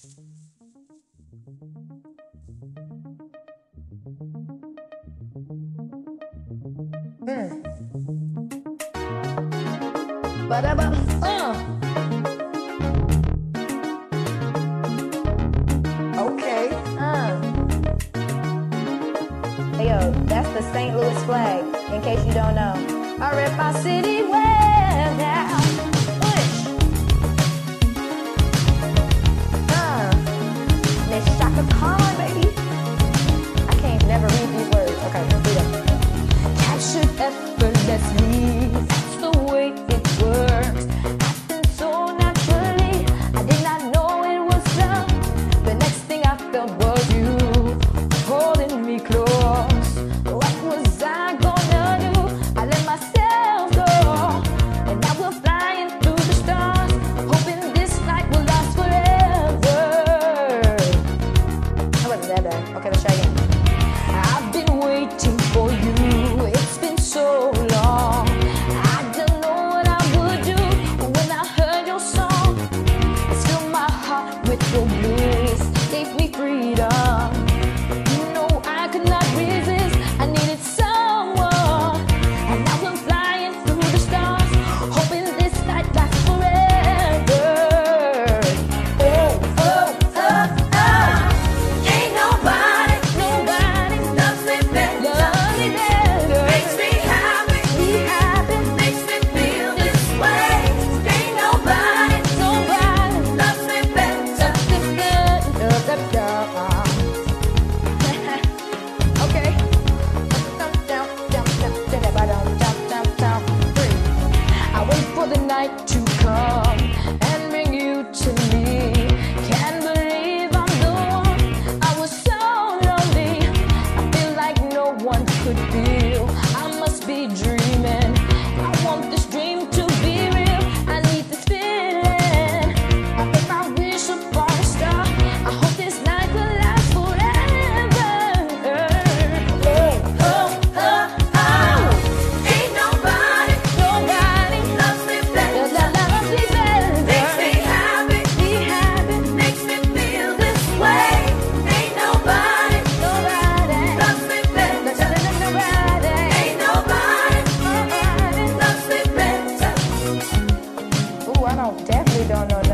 Hmm. Uh. Okay. Uh. Yo, that's the St. Louis flag, in case you don't know. I rep my city like to no, no.